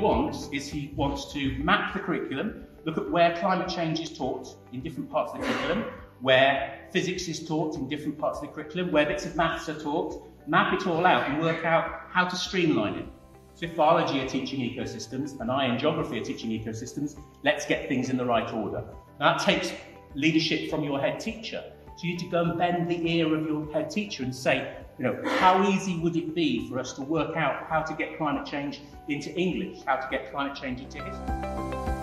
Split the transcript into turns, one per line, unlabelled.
wants is he wants to map the curriculum, look at where climate change is taught in different parts of the curriculum, where physics is taught in different parts of the curriculum, where bits of maths are taught, map it all out and work out how to streamline it. So if biology are teaching ecosystems and I in geography are teaching ecosystems, let's get things in the right order. Now that takes leadership from your head teacher. So you need to go and bend the ear of your head teacher and say, you know, how easy would it be for us to work out how to get climate change into English, how to get climate change into history?